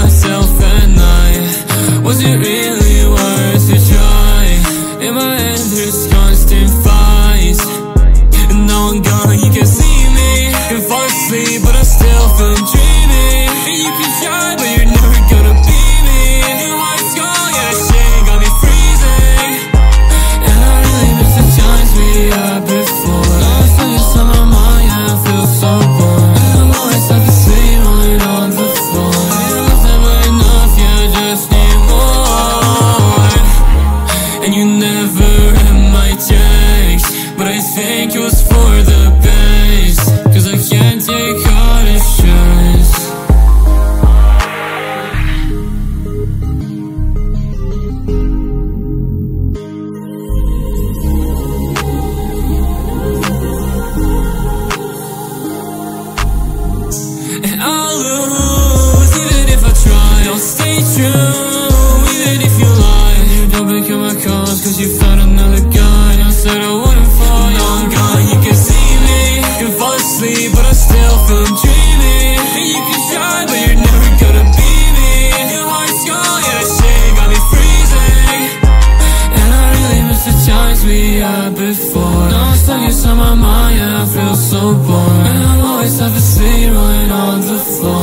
myself at night. Was it really worth a try? In my head there's constant fights. And now I'm gone, you can see me. And fall asleep, but I still feel dreaming And you can try, but you're never gonna never read my text But I it was for the we had before. Now I'm stuck inside my mind, yeah, I feel so bored. And I'm always half asleep, rolling on the floor